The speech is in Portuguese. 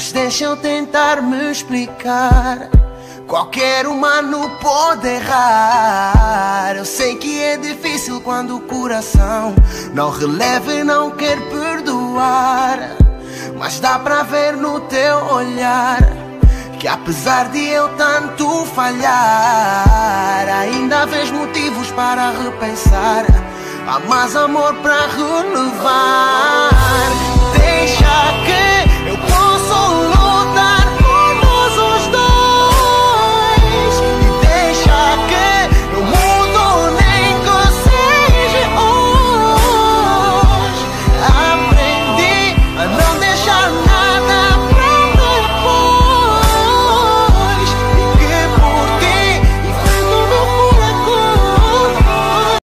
Mas deixa eu tentar me explicar. Qualquer humano pode errar. Eu sei que é difícil quando o coração não releva e não quer perdoar. Mas dá pra ver no teu olhar que apesar de eu tanto falhar, ainda vês motivos para repensar. Há mais amor para renovar.